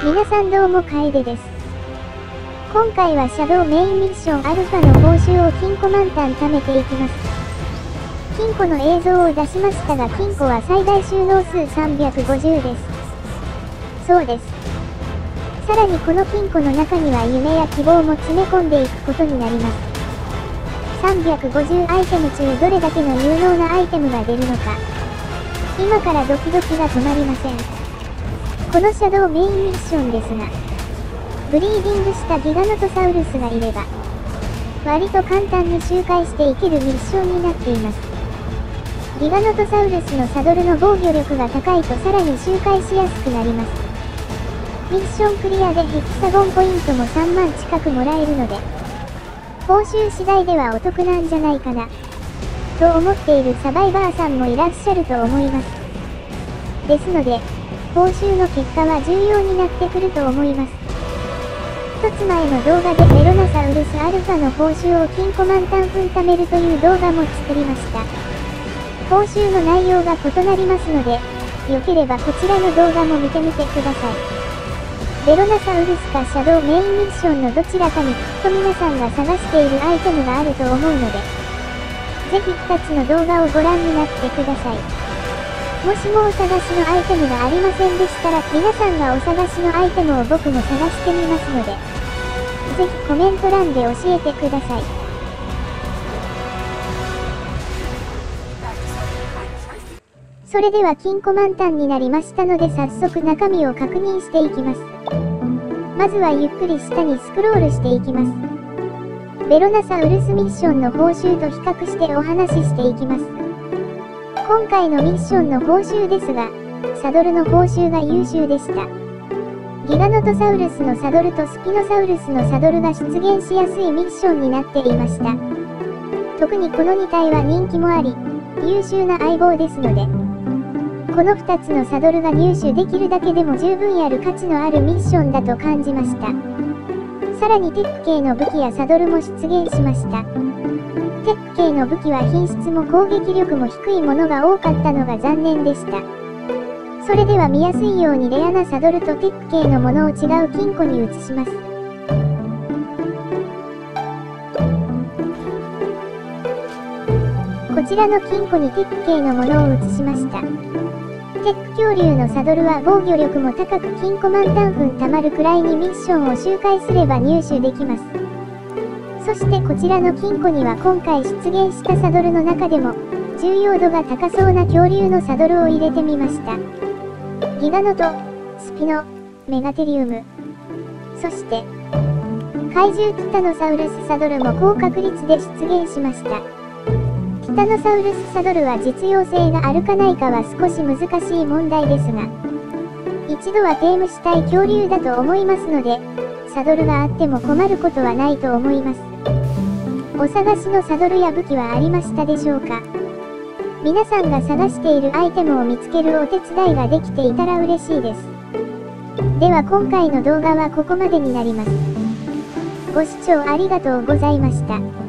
皆さんどうも楓です。今回はシャドウメインミッションアルファの報酬を金庫満タン貯めていきます。金庫の映像を出しましたが金庫は最大収納数350です。そうです。さらにこの金庫の中には夢や希望も詰め込んでいくことになります。350アイテム中どれだけの有能なアイテムが出るのか。今からドキドキが止まりません。このシャドウメインミッションですが、ブリーディングしたギガノトサウルスがいれば、割と簡単に周回していけるミッションになっています。ギガノトサウルスのサドルの防御力が高いとさらに周回しやすくなります。ミッションクリアでヘキサゴンポイントも3万近くもらえるので、報酬次第ではお得なんじゃないかな。と思っているサバイバーさんもいらっしゃると思います。ですので、報酬の結果は重要になってくると思います。一つ前の動画でメロナサウルスアルファの報酬を金庫満タン分貯めるという動画も作りました。報酬の内容が異なりますので、良ければこちらの動画も見てみてください。ベロナサウルスかシャドウメインミッションのどちらかにきっと皆さんが探しているアイテムがあると思うので、ぜひ2つの動画をご覧になってください。もしもお探しのアイテムがありませんでしたら皆さんがお探しのアイテムを僕も探してみますので、ぜひコメント欄で教えてください。それでは金庫満タンになりましたので早速中身を確認していきます。まずはゆっくり下にスクロールしていきます。ベロナサウルスミッションの報酬と比較してお話ししていきます。今回のミッションの報酬ですが、サドルの報酬が優秀でした。ギガノトサウルスのサドルとスピノサウルスのサドルが出現しやすいミッションになっていました。特にこの2体は人気もあり、優秀な相棒ですので、この2つのサドルが入手できるだけでも十分やる価値のあるミッションだと感じました。さらにテック系の武器やサドルも出現しました。テック系の武器は品質も攻撃力も低いものが多かったのが残念でした。それでは見やすいようにレアなサドルとテック系のものを違う金庫に移します。こちらの金庫にテック系のものを移しました。テック恐竜のサドルは防御力も高く金庫満タン分貯まるくらいにミッションを周回すれば入手できます。そしてこちらの金庫には今回出現したサドルの中でも重要度が高そうな恐竜のサドルを入れてみました。ギガノト、スピノ、メガテリウム、そして怪獣ティタノサウルスサドルも高確率で出現しました。タノサウルスサドルは実用性があるかないかは少し難しい問題ですが、一度はテームしたい恐竜だと思いますので、サドルがあっても困ることはないと思います。お探しのサドルや武器はありましたでしょうか？皆さんが探しているアイテムを見つけるお手伝いができていたら嬉しいです。では今回の動画はここまでになります。ご視聴ありがとうございました。